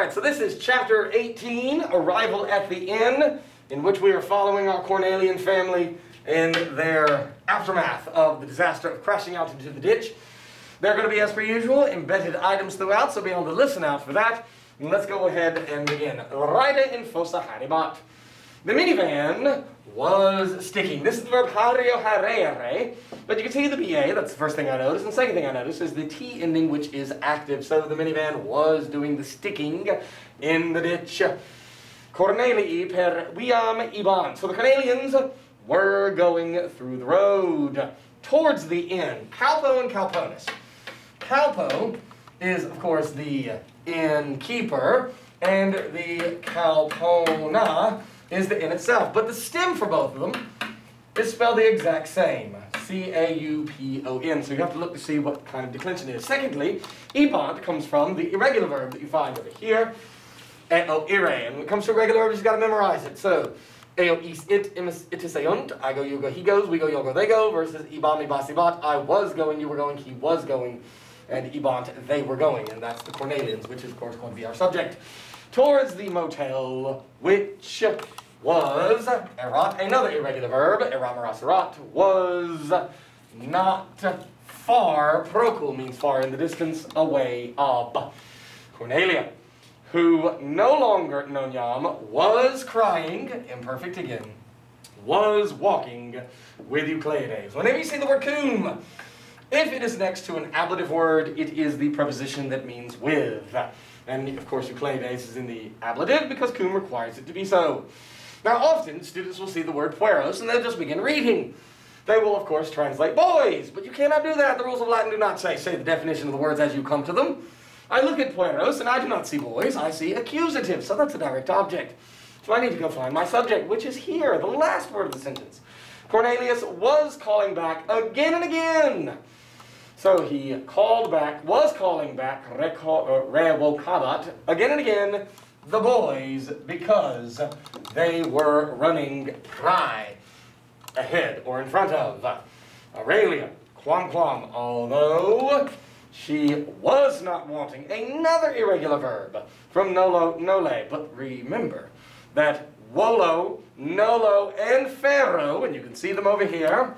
All right, so this is chapter 18, Arrival at the Inn, in which we are following our Cornelian family in their aftermath of the disaster of crashing out into the ditch. There are going to be, as per usual, embedded items throughout, so be on the listen out for that. And let's go ahead and begin. Ride in fossa haerebat. The minivan was sticking. This is the verb hario harere, but you can see the BA, that's the first thing I noticed. And the second thing I noticed is the T ending, which is active. So the minivan was doing the sticking in the ditch. Cornelii per viam iban. So the Cornelians were going through the road towards the inn. Caupo and Calponus. Calpo is, of course, the innkeeper, and the caupona is the inn itself. But the stem for both of them is spelled the exact same. C-A-U-P-O-N. So you have to look to see what kind of declension is. Secondly, ibant comes from the irregular verb that you find over here. oh, ire. And when it comes to irregular verbs, you've got to memorize it. So, eo it, imis itiseunt. I go, you go, he goes, we go, you go, they go, versus ibami basibat. I was going, you were going, he was going, and ibant, they were going. And that's the Cornelians, which is, of course, going to be our subject. Towards the motel, which was erat, another irregular verb, eramarasarat, was not far. Procul means far in the distance, away of. Cornelia, who no longer nonyam, was crying, imperfect again, was walking with Euclides. Whenever you see the word cum, if it is next to an ablative word, it is the preposition that means with. And of course, Euclides is in the ablative because cum requires it to be so. Now, often students will see the word pueros and they'll just begin reading. They will, of course, translate boys, but you cannot do that. The rules of Latin do not say, say the definition of the words as you come to them. I look at pueros and I do not see boys, I see accusative, so that's a direct object. So I need to go find my subject, which is here, the last word of the sentence. Cornelius was calling back again and again. So he called back, was calling back, uh, revocabat, again and again, the boys because they were running pry ahead or in front of Aurelia, quam quam, although she was not wanting another irregular verb from nolo nole, but remember that wolo, nolo, and pharaoh, and you can see them over here,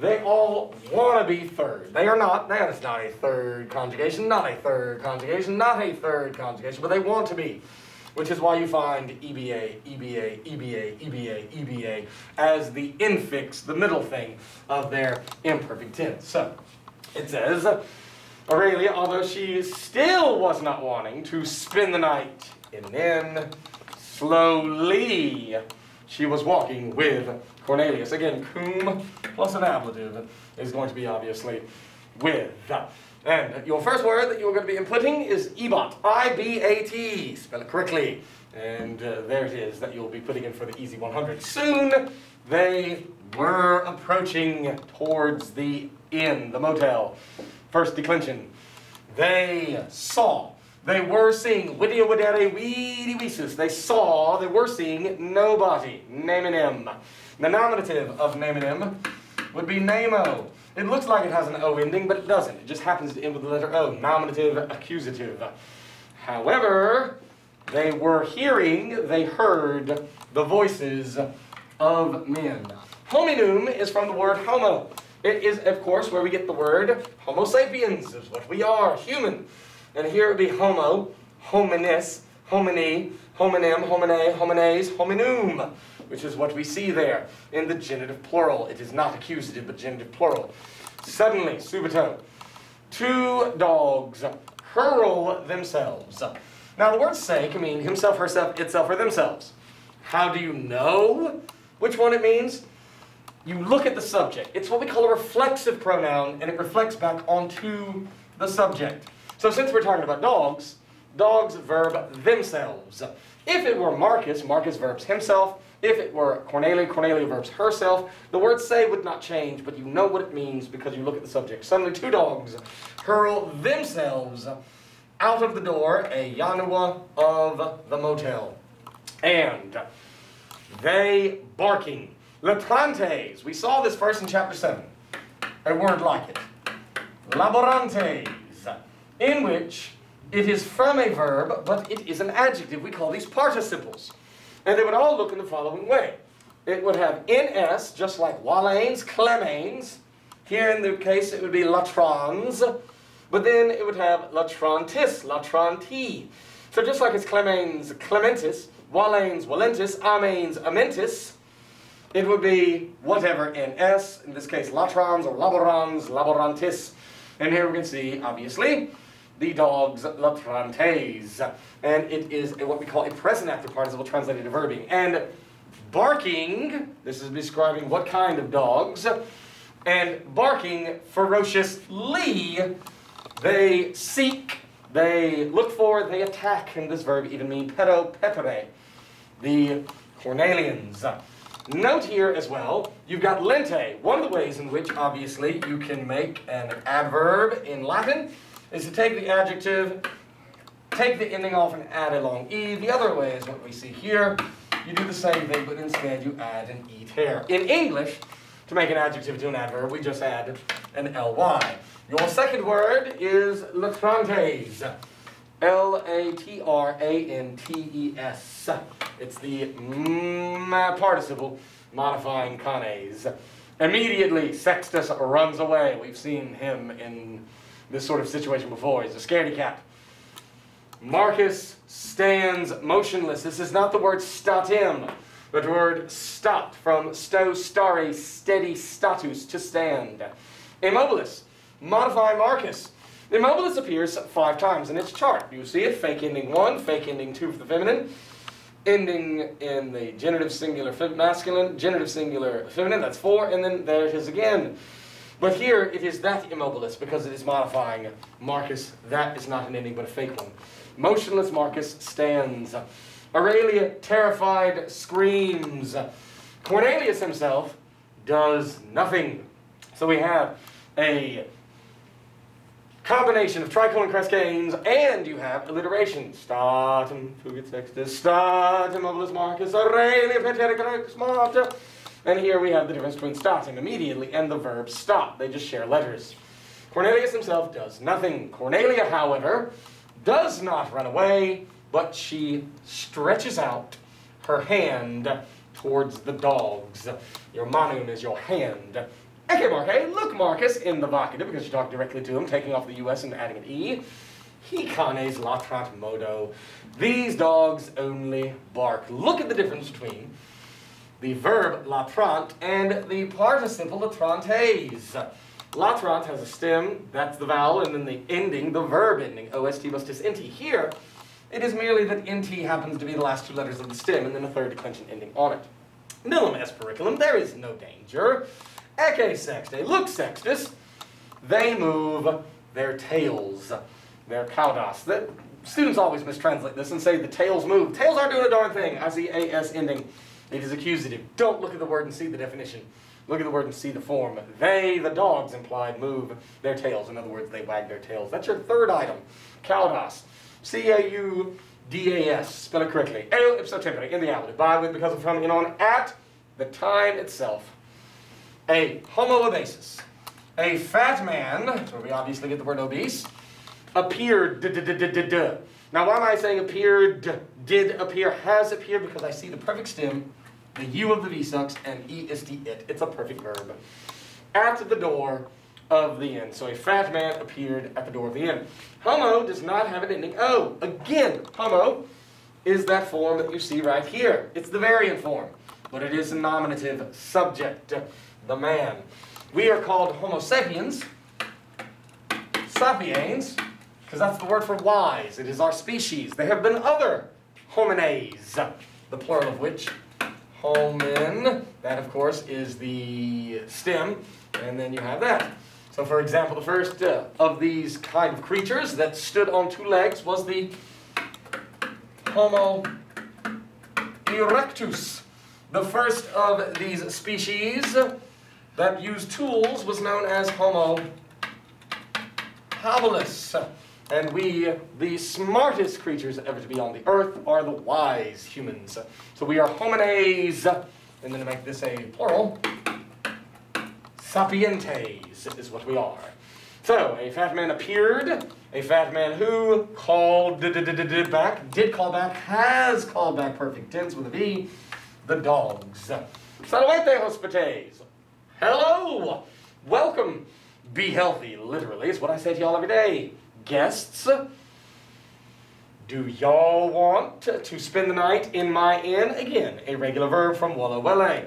they all want to be third. They are not. That is not a third conjugation, not a third conjugation, not a third conjugation, but they want to be. Which is why you find EBA, EBA, EBA, EBA, EBA as the infix, the middle thing of their imperfect tense. So it says, Aurelia, although she still was not wanting to spend the night in inn, slowly she was walking with Cornelius. Again, cum plus an ablative is going to be obviously with. And your first word that you're going to be inputting is ibat, I-B-A-T. Spell it correctly. And uh, there it is that you'll be putting in for the easy 100. Soon they were approaching towards the inn, the motel. First declension. They saw. They were seeing widia widere weedy weesus. They saw, they were seeing nobody. Name and. The nominative of name and would be namo. It looks like it has an O ending, but it doesn't. It just happens to end with the letter O, nominative, accusative. However, they were hearing, they heard the voices of men. Hominum is from the word homo. It is, of course, where we get the word homo sapiens, is what we are, human. And here it would be homo, hominis, homini, hominem, homine, homines, hominum which is what we see there in the genitive plural. It is not accusative, but genitive plural. Suddenly, subito, two dogs hurl themselves. Now, the word say can mean himself, herself, itself, or themselves. How do you know which one it means? You look at the subject. It's what we call a reflexive pronoun, and it reflects back onto the subject. So, since we're talking about dogs, dogs verb themselves. If it were Marcus, Marcus verbs himself. If it were Cornelia, Cornelia verbs herself. The word say would not change, but you know what it means because you look at the subject. Suddenly, two dogs hurl themselves out of the door, a Yanua of the motel. And they barking. Latrantes. We saw this first in chapter 7. A word like it. Laborantes. In which It is from a verb, but it is an adjective. We call these participles. And they would all look in the following way. It would have ns, just like Walanes, Clemanes. Here in the case, it would be latrans. But then it would have latrantis, latranti. So just like it's Clemanes, Clementis, Walanes, Walentis, Amanes, Amentis, it would be whatever ns, in this case latrans or laborans, laborantis. And here we can see, obviously, the dogs latrantes. And it is what we call a present active participle translated to verbing. And barking, this is describing what kind of dogs, and barking ferociously, they seek, they look for, they attack, and this verb even mean pedo petere, the Cornelians. Note here as well, you've got lente. One of the ways in which, obviously, you can make an adverb in Latin is to take the adjective, take the ending off and add a long e. The other way is what we see here. You do the same thing, but instead you add an e here. In English, to make an adjective to an adverb, we just add an ly. Your second word is latrantes. L-A-T-R-A-N-T-E-S. It's the mm, participle modifying canes. Immediately, Sextus runs away. We've seen him in this sort of situation before. He's a scaredy cat. Marcus stands motionless. This is not the word statim, but the word stat from sto stare, steady status, to stand. Immobilis, modify Marcus. Immobilis appears five times in its chart. You see it, fake ending one, fake ending two for the feminine, ending in the genitive singular masculine, genitive singular feminine, that's four, and then there it is again. But here it is that immobilis because it is modifying Marcus. That is not an ending but a fake one. Motionless Marcus stands. Aurelia, terrified, screams. Cornelius himself does nothing. So we have a combination of tricolon crescens, and you have alliteration. Statum, fugit sextus, statum obolus marcus, aurelia paterica marta. And here we have the difference between statum immediately and the verb stop. They just share letters. Cornelius himself does nothing. Cornelia, however, does not run away, but she stretches out her hand towards the dogs. Your manum is your hand. Okay, Marque, look Marcus in the vocative because you talk directly to him, taking off the US and adding an E. He canes latrat modo. These dogs only bark. Look at the difference between the verb latrant and the participle latrantes. Latrant has a stem, that's the vowel, and then the ending, the verb ending, ost bustus nt. Here, it is merely that nt happens to be the last two letters of the stem, and then a third declension ending on it. Nilum est periculum, there is no danger. Ecce sexte, look sextus, they move their tails, their caudas. The students always mistranslate this and say the tails move. Tails aren't doing a darn thing. I see as ending. It is accusative. Don't look at the word and see the definition. Look at the word and see the form. They, the dogs implied, move their tails. In other words, they wag their tails. That's your third item. Caudas. C-A-U-D-A-S. Spell it correctly. Eo ipso tempore. In the ablative. By, with, because of, from, in, on, at the time itself. A homo obesus. A fat man, so we obviously get the word obese, appeared. Now, why am I saying appeared, did appear, has appeared? Because I see the perfect stem the U of the V sucks, and E is the it. It's a perfect verb. At the door of the inn. So a fat man appeared at the door of the inn. Homo does not have an ending O. Again, homo is that form that you see right here. It's the variant form, but it is a nominative subject, the man. We are called Homo sapiens, sapiens, because that's the word for wise. It is our species. There have been other homines, the plural of which Homin. That, of course, is the stem, and then you have that. So, for example, the first uh, of these kind of creatures that stood on two legs was the Homo erectus. The first of these species that used tools was known as Homo habilis. And we, the smartest creatures ever to be on the earth, are the wise humans. So we are homines, and then to make this a plural, sapientes is what we are. So, a fat man appeared, a fat man who called back, did call back, has called back perfect tense with a V, the dogs. Salvete hospites. Hello! Welcome. Be healthy, literally, is what I say to y'all every day. Guests, do y'all want to spend the night in my inn? Again, a regular verb from walla welle.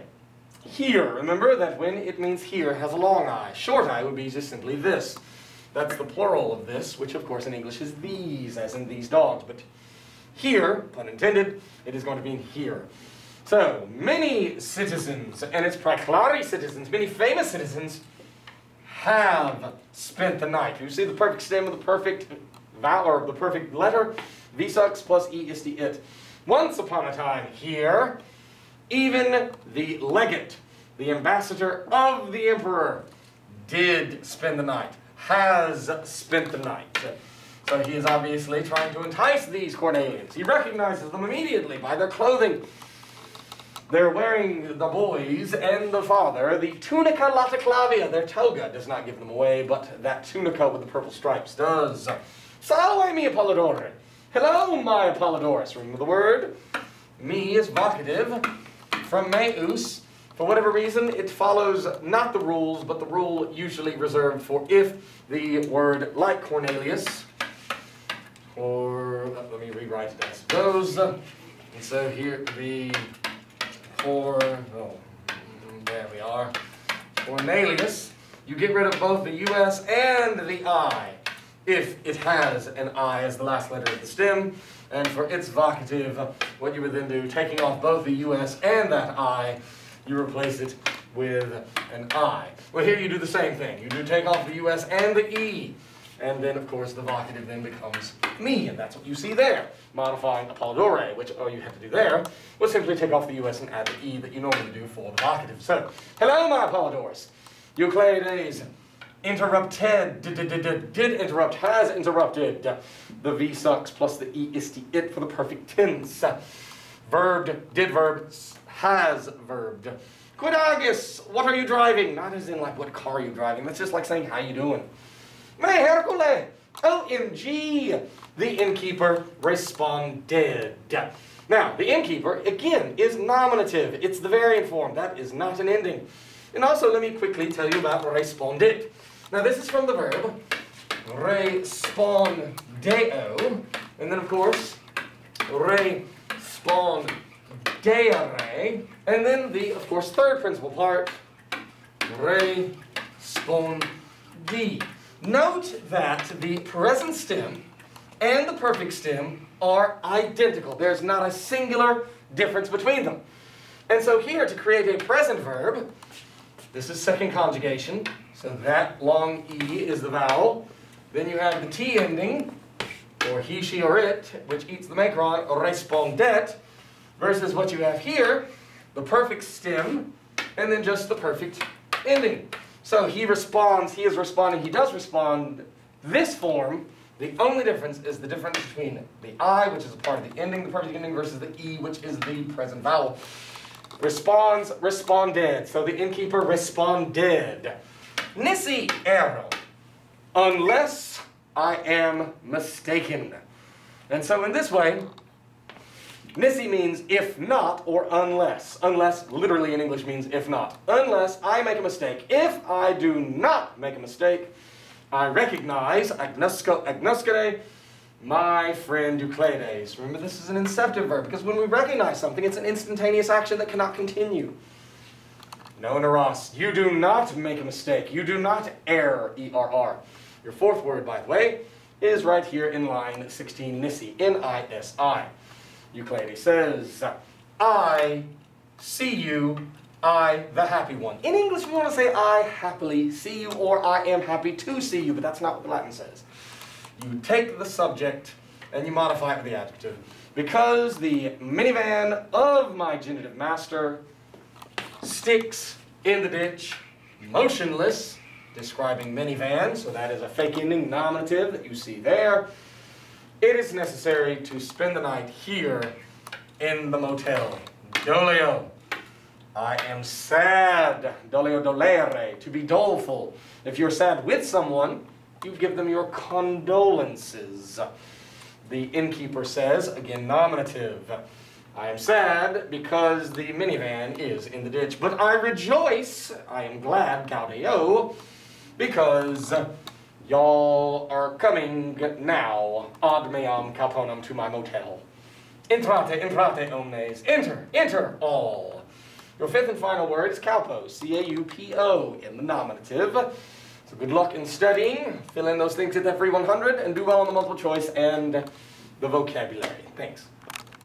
Here, remember that when it means here has a long I. Short I would be just simply this. That's the plural of this, which of course in English is these, as in these dogs. But here, pun intended, it is going to mean here. So, many citizens, and it's Praeclari citizens, many famous citizens, have spent the night. You see the perfect stem of the perfect vowel, or the perfect letter? Visux plus E is the it. Once upon a time here, even the legate, the ambassador of the emperor, did spend the night, has spent the night. So he is obviously trying to entice these Cornelians. He recognizes them immediately by their clothing. They're wearing, the boys and the father, the tunica laticlavia. Their toga does not give them away, but that tunica with the purple stripes does. Salve mi Apollodore. Hello, my Apollodorus. Remember the word? Me is vocative from meus. For whatever reason, it follows not the rules, but the rule usually reserved for if the word, like Cornelius, or let me rewrite it as goes. And so here the for, oh, there we are, Cornelius, you get rid of both the US and the I if it has an I as the last letter of the stem. And for its vocative, what you would then do, taking off both the US and that I, you replace it with an I. Well, here you do the same thing. You do take off the US and the E. And then, of course, the vocative then becomes me, and that's what you see there. Modifying Apollodore, which all you have to do there was simply take off the US and add the E that you normally do for the vocative. So, hello, my Apollodores. Euclides interrupted, did, did, did, did interrupt, has interrupted. The V sucks plus the E is the it for the perfect tense. Verbed, did verb, has verbed. Quidagis, what are you driving? Not as in like what car are you driving. That's just like saying how you doing. Me Hercule, OMG. The innkeeper responded. Now, the innkeeper, again, is nominative. It's the variant form. That is not an ending. And also, let me quickly tell you about responded. Now this is from the verb respondeo, and then of course respondere, and then the, of course, third principal part, respondi. Note that the present stem and the perfect stem are identical. There's not a singular difference between them. And so here, to create a present verb, this is second conjugation, so that long E is the vowel. Then you have the T ending, or he, she, or it, which eats the macron, respondet, versus what you have here, the perfect stem, and then just the perfect ending. So he responds, he is responding, he does respond. This form, the only difference is the difference between the I, which is a part of the ending, the perfect ending, versus the E, which is the present vowel. Responds, responded. So the innkeeper responded. Nisi ero, unless I am mistaken. And so in this way, Nisi means if not or unless. Unless literally in English means if not. Unless I make a mistake. If I do not make a mistake, I recognize agnoscere, my friend Euclides. Remember, this is an inceptive verb because when we recognize something, it's an instantaneous action that cannot continue. No, Naras, you do not make a mistake. You do not err, E-R-R. Your fourth word, by the way, is right here in line 16, Nisi, N-I-S-I. Euclides says, I see you, I, the happy one. In English, we want to say, I happily see you, or I am happy to see you, but that's not what Latin says. You take the subject and you modify it with the adjective. Because the minivan of my genitive master sticks in the ditch, motionless, describing minivan, so that is a fake ending nominative that you see there. It is necessary to spend the night here in the motel. Dolio. I am sad. Dolio dolere, to be doleful. If you're sad with someone, You give them your condolences. The innkeeper says, again nominative, I am sad because the minivan is in the ditch, but I rejoice, I am glad, Gaudeo, because y'all are coming now ad meam calponum to my motel. Entrate, entrate, omnes, enter, enter, all. Your fifth and final word is caupo, C-A-U-P-O, in the nominative. So good luck in studying. Fill in those things at that free 100 and do well on the multiple choice and the vocabulary. Thanks.